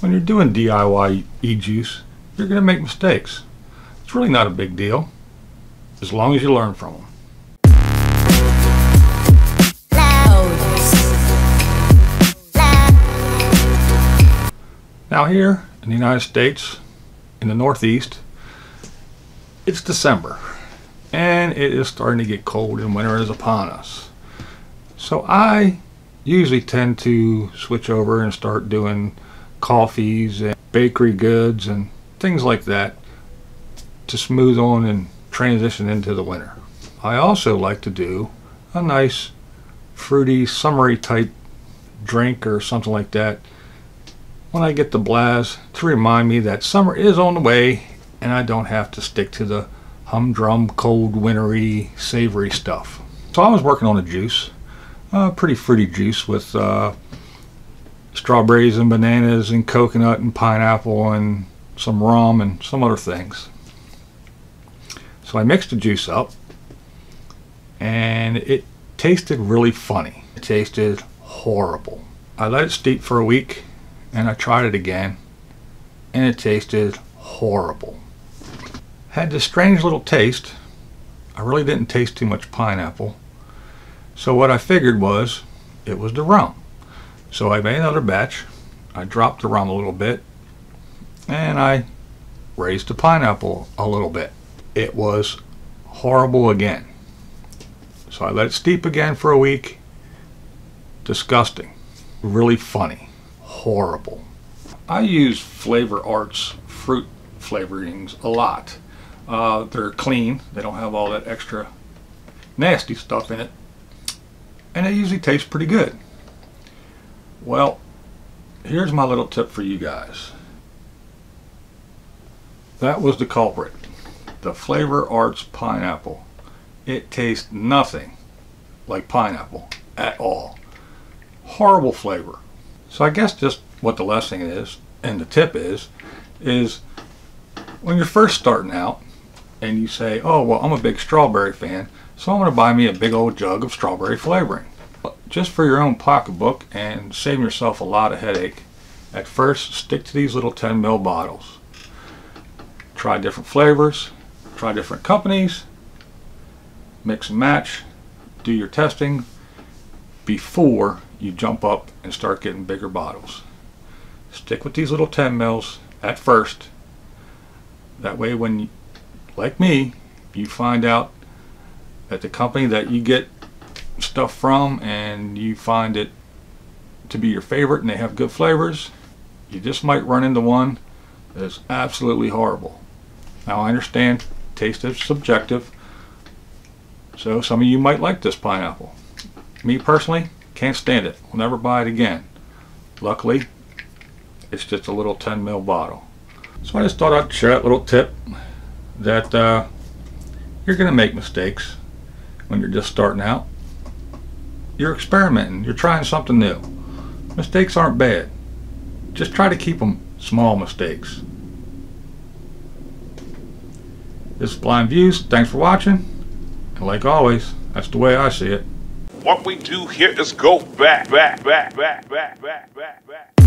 When you're doing DIY e-juice, you're going to make mistakes. It's really not a big deal, as long as you learn from them. Now here in the United States, in the Northeast, it's December and it is starting to get cold and winter is upon us. So I usually tend to switch over and start doing coffees and bakery goods and things like that to smooth on and transition into the winter. I also like to do a nice fruity summery type drink or something like that when I get the blast to remind me that summer is on the way and I don't have to stick to the humdrum cold wintry savory stuff. So I was working on a juice, a pretty fruity juice with uh, strawberries and bananas and coconut and pineapple and some rum and some other things. So I mixed the juice up and it tasted really funny. It tasted horrible. I let it steep for a week and I tried it again and it tasted horrible. Had this strange little taste. I really didn't taste too much pineapple. So what I figured was it was the rum. So I made another batch. I dropped the rum a little bit and I raised the pineapple a little bit. It was horrible again. So I let it steep again for a week. Disgusting. Really funny. Horrible. I use Flavor Arts fruit flavorings a lot. Uh, they're clean. They don't have all that extra nasty stuff in it. And they usually taste pretty good. Well, here's my little tip for you guys. That was the culprit. The Flavor Arts Pineapple. It tastes nothing like pineapple at all. Horrible flavor. So I guess just what the lesson is, and the tip is, is when you're first starting out and you say, oh, well, I'm a big strawberry fan, so I'm going to buy me a big old jug of strawberry flavoring. Just for your own pocketbook and save yourself a lot of headache, at first stick to these little 10 ml bottles. Try different flavors, try different companies, mix and match, do your testing before you jump up and start getting bigger bottles. Stick with these little 10 mils at first. That way when, you, like me, you find out that the company that you get stuff from and you find it to be your favorite and they have good flavors, you just might run into one that's absolutely horrible. Now I understand taste is subjective, so some of you might like this pineapple. Me personally, can't stand it. I'll never buy it again. Luckily, it's just a little 10 ml bottle. So I just thought I'd share that little tip that uh, you're going to make mistakes when you're just starting out. You're experimenting. You're trying something new. Mistakes aren't bad. Just try to keep them small mistakes. This is BlindViews. Thanks for watching. And like always, that's the way I see it. What we do here is go back, back, back, back, back, back, back, back.